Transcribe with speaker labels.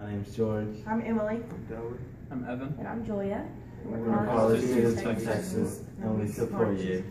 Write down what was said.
Speaker 1: My name's George.
Speaker 2: I'm Emily.
Speaker 3: I'm Delaware.
Speaker 4: I'm Evan.
Speaker 2: And I'm Julia.
Speaker 1: We're from College Students from Texas, and we. Support you.